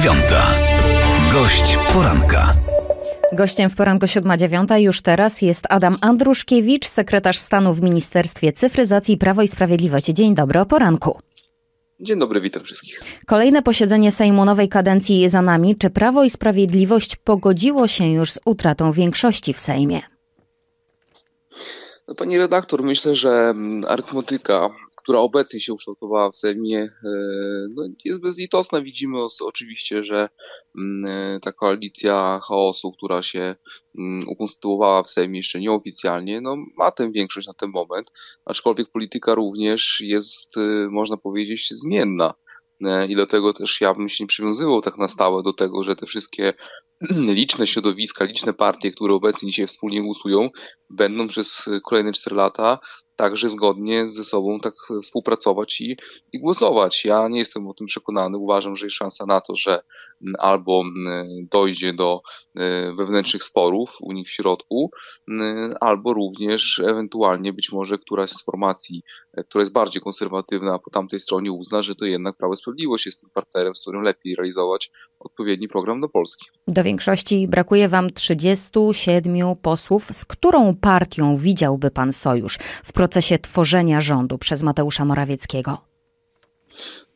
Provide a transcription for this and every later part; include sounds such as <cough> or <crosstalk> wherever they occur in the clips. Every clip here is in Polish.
dziewiąta. Gość poranka. Gościem w poranku 7.9 już teraz jest Adam Andruszkiewicz, sekretarz stanu w Ministerstwie Cyfryzacji Prawo i Sprawiedliwość. Dzień dobry o poranku. Dzień dobry, witam wszystkich. Kolejne posiedzenie Sejmu nowej kadencji za nami. Czy Prawo i Sprawiedliwość pogodziło się już z utratą większości w Sejmie? No, pani redaktor, myślę, że arytmetyka która obecnie się ukształtowała w Sejmie, e, no, jest bezlitosna. Widzimy oczywiście, że mm, e, ta koalicja chaosu, która się mm, ukonstytuowała w Sejmie jeszcze nieoficjalnie, no, ma tę większość na ten moment, aczkolwiek polityka również jest, e, można powiedzieć, zmienna. I dlatego też ja bym się nie przywiązywał tak na stałe do tego, że te wszystkie <clears throat> liczne środowiska, liczne partie, które obecnie dzisiaj wspólnie głosują, będą przez kolejne 4 lata także zgodnie ze sobą tak współpracować i, i głosować. Ja nie jestem o tym przekonany. Uważam, że jest szansa na to, że albo dojdzie do y, wewnętrznych sporów u nich w środku, albo również ewentualnie być może któraś z formacji, e, która jest bardziej konserwatywna, po tamtej stronie uzna, że to jednak Prawo Sprawiedliwość jest tym partnerem, z którym lepiej realizować odpowiedni program do Polski. Do większości brakuje Wam 37 posłów. Z którą partią widziałby Pan sojusz w procesie tworzenia rządu przez Mateusza Morawieckiego?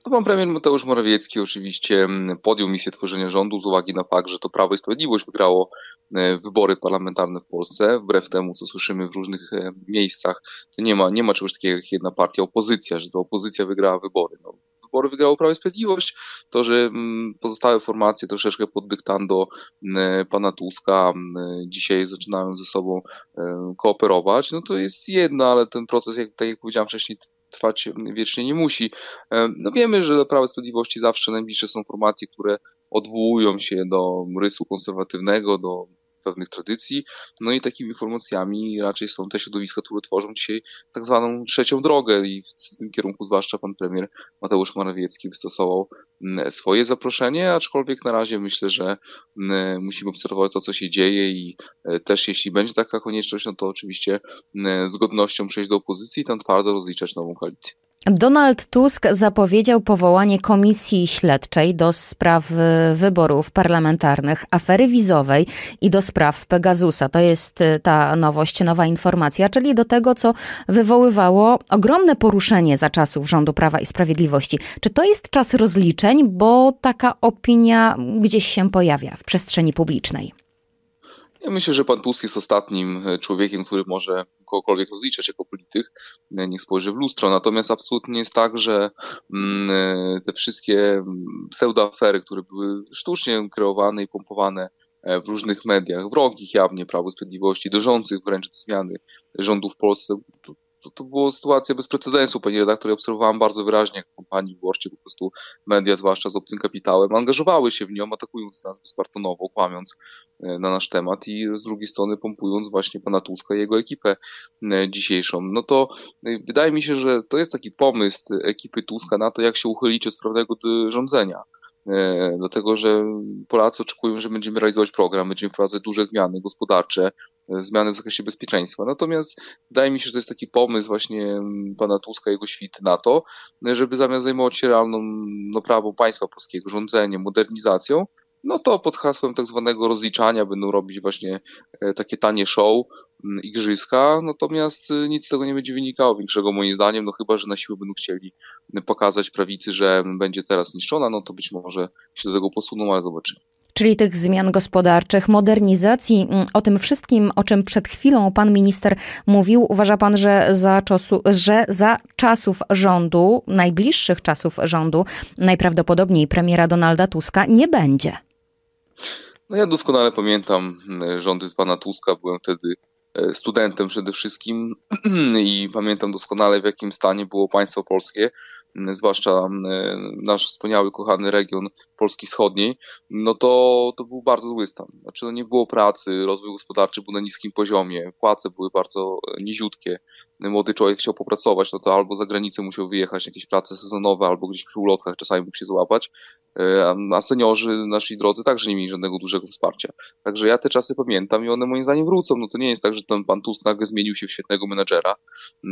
No, pan premier Mateusz Morawiecki oczywiście mm, podjął misję tworzenia rządu z uwagi na fakt, że to Prawo i Sprawiedliwość wygrało e, wybory parlamentarne w Polsce. Wbrew temu, co słyszymy w różnych e, miejscach, to nie ma, nie ma czegoś takiego jak jedna partia opozycja, że to opozycja wygrała wybory. No, wybory wygrało Prawo i Sprawiedliwość, to, że mm, pozostałe formacje troszeczkę pod dyktando mm, pana Tuska mm, dzisiaj zaczynają ze sobą e, kooperować, no to jest jedno, ale ten proces, jak, tak jak powiedziałem wcześniej, trwać wiecznie nie musi. E, no wiemy, że dla Prawa i Sprawiedliwości zawsze najbliższe są formacje, które odwołują się do rysu konserwatywnego, do pewnych tradycji. No i takimi formacjami raczej są te środowiska, które tworzą dzisiaj tak zwaną trzecią drogę i w, tym kierunku zwłaszcza pan premier Mateusz Morawiecki wystosował mm, swoje zaproszenie, aczkolwiek na razie myślę, że mm, musimy obserwować to, co się dzieje i e, też jeśli będzie taka konieczność, no to oczywiście mm, z godnością przejść do opozycji i tam twardo rozliczać nową koalicję. Donald Tusk zapowiedział powołanie komisji śledczej do spraw y, wyborów parlamentarnych, afery wizowej i do spraw Pegasusa. To jest y, ta nowość, nowa informacja, czyli do tego, co wywoływało ogromne poruszenie za czasów rządu Prawa i Sprawiedliwości. Czy to jest czas rozliczeń, bo taka opinia gdzieś się pojawia w przestrzeni publicznej? Ja myślę, że pan Tusk jest ostatnim e, człowiekiem, który może kogokolwiek rozliczać jako polityk. E, niech spojrzy w lustro. Natomiast absolutnie jest tak, że mm, e, te wszystkie mm, pseudoafery, które były sztucznie kreowane i pompowane w różnych mediach, wrogich jawnie Prawo Sprawiedliwości, dążących wręcz do zmiany rządu w Polsce, to, to była sytuacja bez precedensu, pani redaktor. Ja obserwowałam bardzo wyraźnie, jak kompanii w po prostu media, zwłaszcza z obcym kapitałem, angażowały się w nią, atakując nas bezpartonowo, kłamiąc e, na nasz temat i z drugiej strony pompując właśnie pana Tuska i jego ekipę e, dzisiejszą. No to e, wydaje mi się, że to jest taki pomysł ekipy Tuska na to, jak się uchylić od sprawnego rządzenia dlatego że Polacy oczekują, że będziemy realizować program, będziemy wprowadzać duże zmiany gospodarcze, zmiany w zakresie bezpieczeństwa. Natomiast wydaje mi się, że to jest taki pomysł właśnie mm, pana Tuska jego świty na to, żeby zamiast zajmować się realną no, prawą państwa polskiego, rządzeniem, modernizacją, no to pod hasłem tak zwanego rozliczania będą robić właśnie e, takie tanie show, mm, igrzyska, natomiast y, nic z tego nie będzie wynikało większego moim zdaniem, no chyba, że na siłę będą chcieli pokazać prawicy, że będzie teraz niszczona, no to być może się do tego posuną, ale zobaczymy czyli tych zmian gospodarczych, modernizacji, mm, o tym wszystkim, o czym przed chwilą pan minister mówił. Uważa pan, że za, że za czasów rządu, najbliższych czasów rządu, najprawdopodobniej premiera Donalda Tuska nie będzie? No ja doskonale pamiętam mm, rządy pana Tuska, byłem wtedy studentem przede wszystkim <clears throat> i pamiętam doskonale w jakim stanie było państwo polskie zwłaszcza nasz wspaniały, kochany region Polski Wschodniej, no to, to był bardzo zły stan. Znaczy, no nie było pracy, rozwój gospodarczy był na niskim poziomie, płace były bardzo e, niziutkie. Młody człowiek chciał popracować, no to albo za granicę musiał wyjechać, jakieś prace sezonowe, albo gdzieś przy ulotkach czasami mógł się złapać, e, a seniorzy nasi drodzy także nie mieli żadnego dużego wsparcia. Także ja te czasy pamiętam i one moim zdaniem wrócą. No to nie jest tak, że ten pan Tusk nagle zmienił się w świetnego menedżera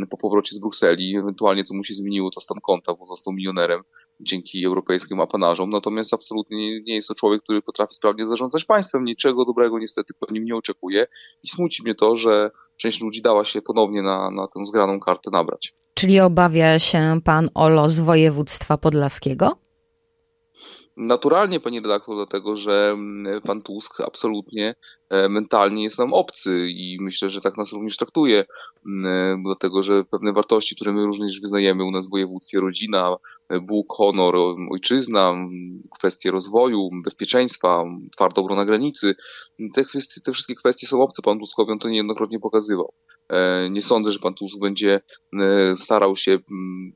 po powrocie z Brukseli, ewentualnie co mu się zmieniło to stan konta bo został milionerem dzięki europejskim apanarzom. Natomiast absolutnie nie jest to człowiek, który potrafi sprawnie zarządzać państwem. Niczego dobrego niestety po nim nie oczekuje. I smuci mnie to, że część ludzi dała się ponownie na, na tę zgraną kartę nabrać. Czyli obawia się pan o los województwa podlaskiego? Naturalnie, pani redaktor, dlatego że mm, pan Tusk absolutnie e, mentalnie jest nam obcy i myślę, że tak nas również traktuje, mm, dlatego że pewne wartości, które my również wyznajemy u nas w województwie, rodzina, e, Bóg, honor, ojczyzna, kwestie rozwoju, bezpieczeństwa, twarda obrona granicy, te, kwestie, te wszystkie kwestie są obce panu Tuskowi, on to niejednokrotnie pokazywał. E, nie sądzę, że pan Tusk będzie starał się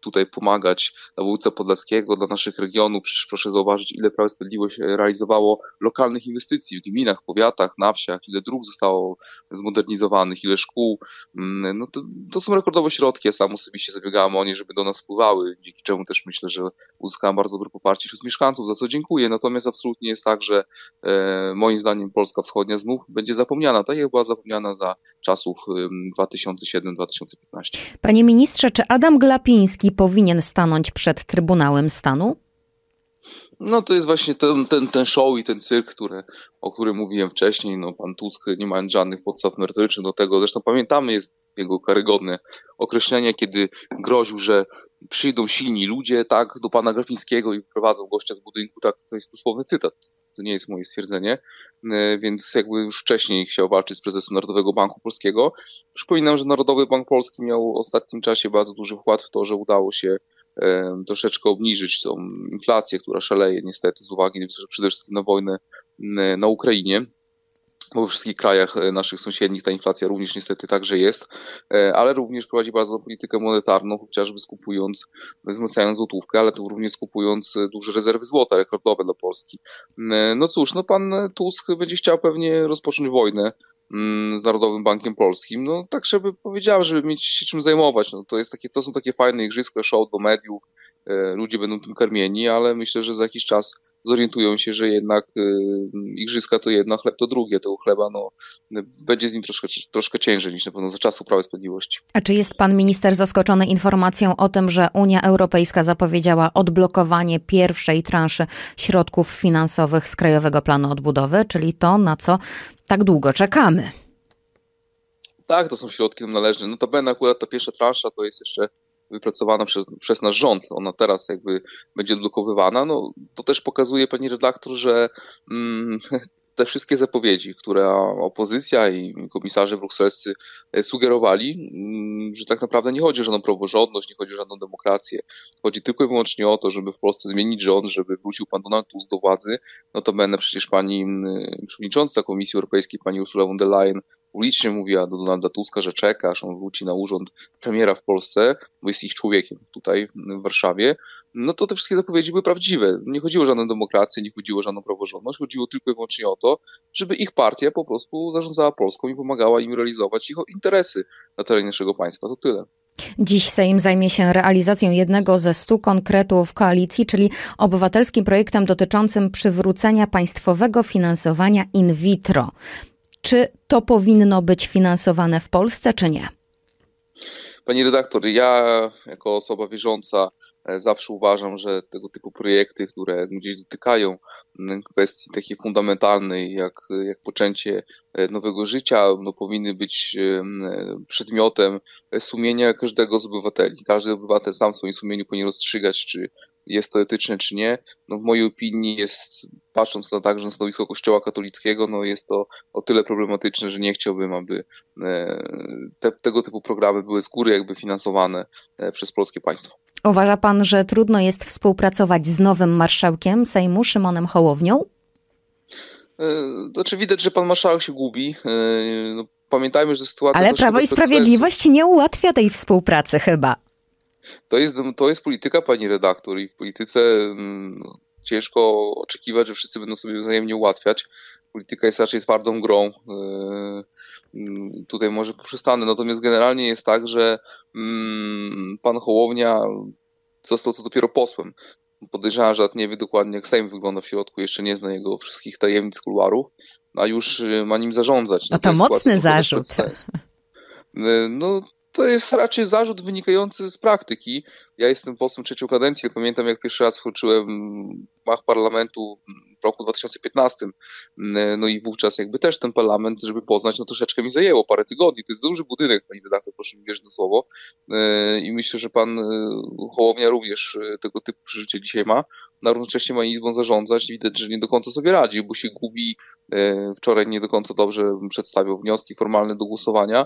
tutaj pomagać dla województwa podlaskiego, dla naszych regionów. Przecież proszę zauważyć, ile Prawo i Sprawiedliwość realizowało lokalnych inwestycji w gminach, powiatach, na wsiach, ile dróg zostało zmodernizowanych, ile szkół. No to, to są rekordowe środki. Ja sam osobiście zabiegałem o nie, żeby do nas wpływały, dzięki czemu też myślę, że uzyskałem bardzo dobre poparcie wśród mieszkańców, za co dziękuję. Natomiast absolutnie jest tak, że e, moim zdaniem Polska Wschodnia znów będzie zapomniana, tak jak była zapomniana za czasów 2007-2015. Panie ministrze, czy Adam Glapiński powinien stanąć przed Trybunałem Stanu? No to jest właśnie ten, ten, ten show i ten cyrk, który, o którym mówiłem wcześniej. No, pan Tusk nie mając żadnych podstaw merytorycznych do tego, zresztą pamiętamy jest jego karygodne określenie, kiedy groził, że przyjdą silni ludzie, tak, do pana Grafińskiego i wyprowadzą gościa z budynku, tak, to jest dosłowny cytat to nie jest moje stwierdzenie, e, więc jakby już wcześniej chciał walczyć z prezesem Narodowego Banku Polskiego. Przypominam, że Narodowy Bank Polski miał w ostatnim czasie bardzo duży wkład w to, że udało się troszeczkę obniżyć tą inflację, która szaleje niestety z uwagi przede wszystkim na wojnę na Ukrainie bo we wszystkich krajach e, naszych sąsiednich ta inflacja również niestety także jest, e, ale również prowadzi bardzo politykę monetarną, chociażby skupując, wzmacniając złotówkę, ale to również skupując e, duże rezerwy złota, rekordowe dla Polski. No cóż, no pan Tusk będzie chciał pewnie rozpocząć wojnę z Narodowym Bankiem Polskim, no tak żeby powiedział, żeby mieć się czym zajmować, no to jest takie, to są takie fajne igrzyska, show do mediów, ludzie będą tym karmieni, ale myślę, że za jakiś czas zorientują się, że jednak e, igrzyska to jedno, chleb to drugie. Tego chleba no, będzie z nim troszkę, troszkę ciężej niż na pewno za czasów Prawa Sprawiedliwości. A czy jest pan minister zaskoczony informacją o tym, że Unia Europejska zapowiedziała odblokowanie pierwszej transzy środków finansowych z Krajowego Planu Odbudowy, czyli to, na co tak długo czekamy? Tak, to są środki nam należne. No to będę akurat ta pierwsza transza to jest jeszcze wypracowana przez, przez nasz rząd, ona teraz jakby będzie odblokowywana, no to też pokazuje pani redaktor, że mm, <laughs> te wszystkie zapowiedzi, które opozycja i komisarze brukselscy e, sugerowali, mm, że tak naprawdę nie chodzi o żadną praworządność, nie chodzi o żadną demokrację. Chodzi tylko i wyłącznie o to, żeby w Polsce zmienić rząd, żeby wrócił pan Donald Tusk do władzy. No to będę przecież pani mm, przewodnicząca Komisji Europejskiej, pani Ursula von der Leyen, publicznie mówiła do Donalda Tuska, że czeka, aż on wróci na urząd premiera w Polsce, bo jest ich człowiekiem tutaj w Warszawie, no to te wszystkie zapowiedzi były prawdziwe. Nie chodziło o żadną demokrację, nie chodziło o żadną praworządność, chodziło tylko i wyłącznie o to, żeby ich partia po prostu zarządzała Polską i pomagała im realizować ich interesy na terenie naszego państwa. To tyle. Dziś Sejm zajmie się realizacją jednego ze stu konkretów koalicji, czyli obywatelskim projektem dotyczącym przywrócenia państwowego finansowania in vitro. Czy to powinno być finansowane w Polsce, czy nie? Pani redaktor, ja jako osoba wierząca e, zawsze uważam, że tego typu projekty, które gdzieś dotykają kwestii takiej fundamentalnej, jak, jak poczęcie e, nowego życia, no, powinny być e, przedmiotem sumienia każdego z obywateli. Każdy obywatel sam w swoim sumieniu powinien rozstrzygać, czy jest to etyczne, czy nie. No, w mojej opinii jest, patrząc na także na stanowisko Kościoła katolickiego, no jest to o tyle problematyczne, że nie chciałbym, aby e, te, tego typu programy były z góry jakby finansowane e, przez polskie państwo. Uważa pan, że trudno jest współpracować z nowym marszałkiem Sejmu, Szymonem Hołownią? E, znaczy widać, że pan marszałek się gubi. No, pamiętajmy, że sytuacja... Ale Prawo i Sprawiedliwość nie ułatwia tej współpracy chyba. To jest, to jest polityka, pani redaktor, i w polityce mm, ciężko oczekiwać, że wszyscy będą sobie wzajemnie ułatwiać. Polityka jest raczej twardą grą. E, mm, tutaj może poprzestanę. Natomiast generalnie jest tak, że mm, pan Hołownia został to dopiero posłem. Podejrzewam, że nie wie dokładnie, jak Sejm wygląda w środku, jeszcze nie zna jego wszystkich tajemnic kuluarów, a już ma nim zarządzać. No, no to, to mocny zarzut. E, no, to jest raczej zarzut wynikający z praktyki. Ja jestem posłem trzecią kadencję. Pamiętam, jak pierwszy raz wchodziłem w mach parlamentu w roku 2015. No i wówczas jakby też ten parlament, żeby poznać, no troszeczkę mi zajęło parę tygodni. To jest duży budynek, pani redaktor, proszę mi wierzyć na słowo. I myślę, że pan Hołownia również tego typu przeżycie dzisiaj ma na równocześnie ma izbą zarządzać. Widać, że nie do końca sobie radzi, bo się gubi. E, wczoraj nie do końca dobrze przedstawił wnioski formalne do głosowania.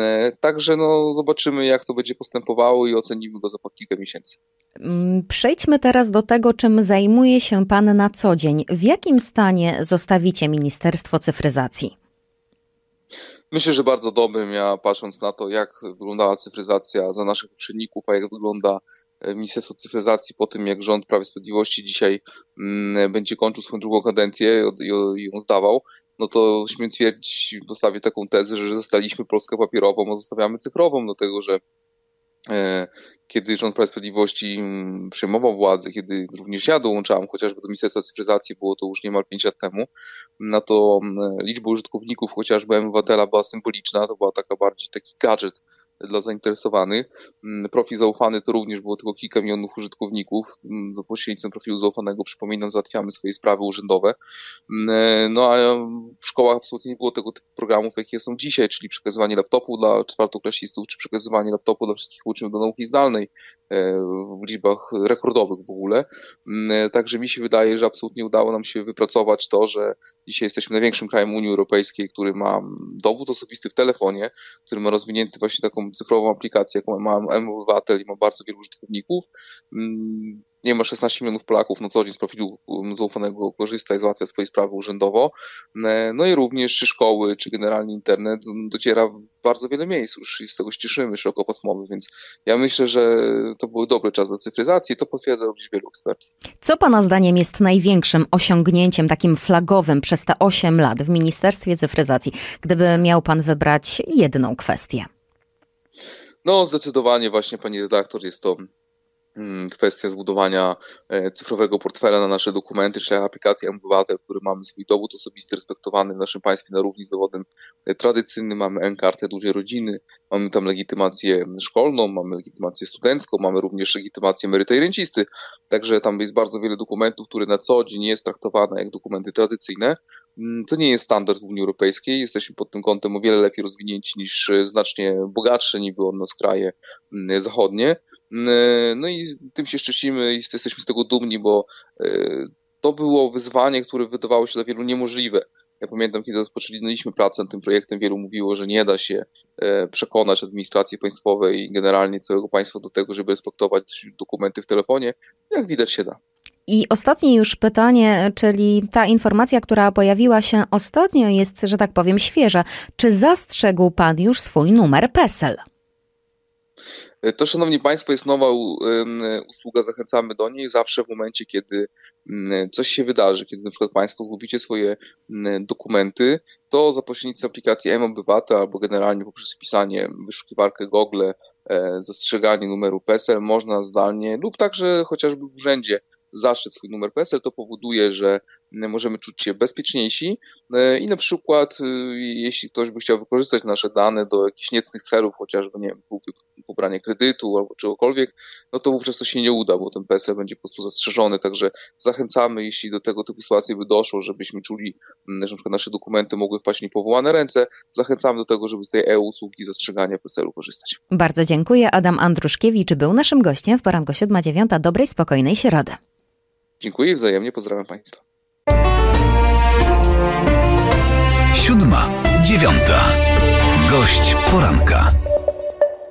E, także no, zobaczymy, jak to będzie postępowało i ocenimy go za kilka miesięcy. Mm, przejdźmy teraz do tego, czym zajmuje się Pan na co dzień. W jakim stanie zostawicie Ministerstwo Cyfryzacji? Myślę, że bardzo dobrym. Ja patrząc na to, jak wyglądała cyfryzacja za naszych poprzedników, a jak wygląda Ministerstwo Cyfryzacji po tym, jak rząd Prawa i Sprawiedliwości dzisiaj mm, będzie kończył swoją drugą kadencję i ją zdawał, no to śmiem twierdzić, postawię taką tezę, że zostaliśmy Polskę papierową, a zostawiamy cyfrową, dlatego że e, kiedy rząd Prawa i Sprawiedliwości mm, przejmował władzę, kiedy również ja dołączałem chociażby do Ministerstwa Cyfryzacji, było to już niemal 5 lat temu, no to mm, liczba użytkowników chociażby obywatela była symboliczna, to była taka bardziej taki gadżet, dla zainteresowanych. Mm, profil zaufany to również było tylko kilka milionów użytkowników. Mm, za pośrednictwem profilu zaufanego, przypominam, załatwiamy swoje sprawy urzędowe. Mm, e, no a w szkołach absolutnie nie było tego typu programów, jakie są dzisiaj, czyli przekazywanie laptopu dla czwartoklasistów, czy przekazywanie laptopu dla wszystkich uczniów do nauki zdalnej e, w liczbach rekordowych w ogóle. E, także mi się wydaje, że absolutnie udało nam się wypracować to, że dzisiaj jesteśmy największym krajem Unii Europejskiej, który ma dowód osobisty w telefonie, który ma rozwinięty właśnie taką cyfrową aplikację, jaką ma M-Obywatel i ma bardzo wielu użytkowników. Mm, nie ma 16 milionów Polaków na co dzień z profilu um, zaufanego korzysta i załatwia swoje sprawy urzędowo. E, no i również czy szkoły, czy generalnie internet dociera w bardzo wiele miejsc już i z tego cieszymy szerokopasmowy, więc ja myślę, że to był dobry czas do cyfryzacji to potwierdza również wielu ekspertów. Co Pana zdaniem jest największym osiągnięciem, takim flagowym przez te 8 lat w Ministerstwie Cyfryzacji, gdyby miał Pan wybrać jedną kwestię? No, zdecydowanie właśnie, pani redaktor, jest to kwestia zbudowania e, cyfrowego portfela na nasze dokumenty, czy aplikacja obywatel, w którym mamy swój dowód osobisty respektowany w naszym państwie na równi z dowodem e, tradycyjnym, mamy N-kartę dużej rodziny, mamy tam legitymację szkolną, mamy legitymację studencką, mamy również legitymację emeryta rencisty, także tam jest bardzo wiele dokumentów, które na co dzień jest traktowane jak dokumenty tradycyjne, Mm, to nie jest standard w Unii Europejskiej. Jesteśmy pod tym kątem o wiele lepiej rozwinięci niż e, znacznie bogatsze niby od nas kraje mm, zachodnie. E, no i tym się szczycimy i jesteśmy z tego dumni, bo e, to było wyzwanie, które wydawało się dla wielu niemożliwe. Ja pamiętam, kiedy rozpoczęliśmy pracę nad tym projektem, wielu mówiło, że nie da się przekonać administracji państwowej i generalnie całego państwa do tego, żeby respektować dokumenty w telefonie. Jak widać się da. I ostatnie już pytanie, czyli ta informacja, która pojawiła się ostatnio, jest, że tak powiem, świeża. Czy zastrzegł Pan już swój numer PESEL? To, szanowni państwo, jest nowa usługa, zachęcamy do niej. Zawsze w momencie, kiedy coś się wydarzy, kiedy na przykład państwo zgubicie swoje dokumenty, to za pośrednictwem aplikacji M-Obywatel albo generalnie poprzez wpisanie wyszukiwarkę Google, e, zastrzeganie numeru PESEL można zdalnie lub także chociażby w urzędzie zaszczyt swój numer PESEL, to powoduje, że możemy czuć się bezpieczniejsi e, i na przykład e, jeśli ktoś by chciał wykorzystać nasze dane do jakichś niecnych celów, chociażby nie wiem, pobranie kredytu albo czegokolwiek, no to wówczas to się nie uda, bo ten PESEL będzie po prostu zastrzeżony, także zachęcamy, jeśli do tego typu sytuacji by doszło, żebyśmy czuli, że na przykład nasze dokumenty mogły wpaść niepowołane ręce, zachęcamy do tego, żeby z tej e-usługi zastrzegania PESEL-u korzystać. Bardzo dziękuję. Adam Andruszkiewicz był naszym gościem w poranku 7.9. Dobrej, spokojnej środy. Dziękuję i wzajemnie pozdrawiam Państwa. Siódma, dziewiąta. Gość poranka.